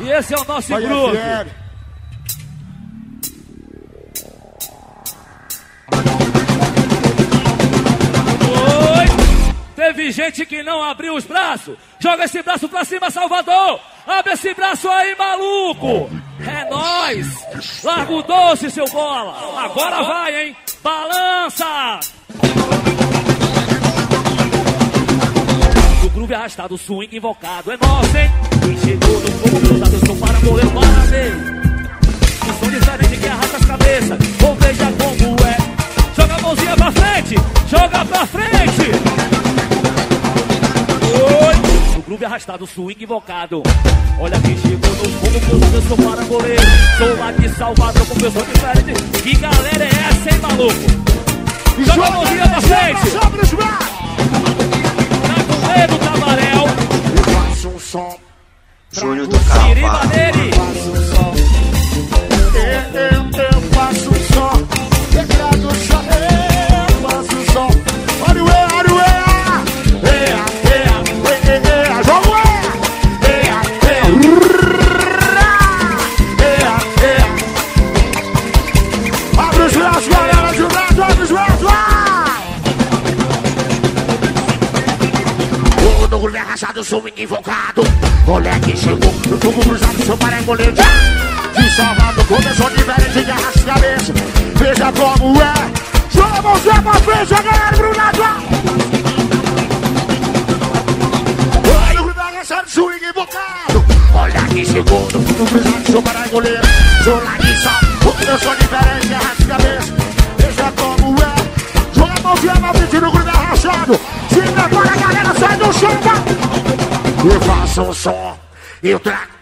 E esse é o nosso Vai, grupo. Oi! Teve gente que não abriu os braços. Joga esse braço pra cima, Salvador! Abre esse braço aí, maluco! É nóis! Larga o doce, seu bola! Agora vai, hein? Balança! O groove arrastado, o swing invocado é nosso, hein? Quem chegou no fogo cruzado, eu sou para morrer, para ver. Um som diferente que arrasta as cabeças. Ou veja como é. Joga a mãozinha pra frente, joga pra frente. Oi! O groove arrastado, o swing invocado. Olha quem chegou no fogo cruzado, eu sou para morrer. Sou lá de Salvador com meu som diferente. Que galera é essa, hein, maluco? Joga a mãozinha pra frente. Júnior no é rachado, swing invocado. Olha que chegou, no fogo cruzado, seu par é colete. De Salvador, começou diferente de arrasta a cabeça. Veja como é. Joga a mãozinha pra frente, a galera grudada. Olha o é rachado, swing invocado. Olha que chegou, no cruzado, seu par é colete. Sou de Salvador, começou diferente de arrasta a cabeça. Veja como é. Joga a mãozinha pra frente no grupo rachado. Se prepara, chão, vai. Eu faço um som, eu trago.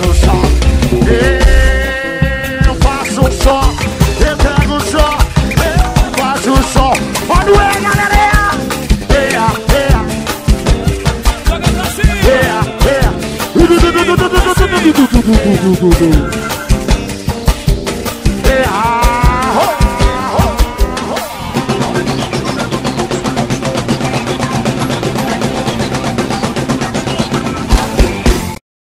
Um som, eu faço um som, eu trago um som, eu faço um som. Olha o E, galera! Ea, ea,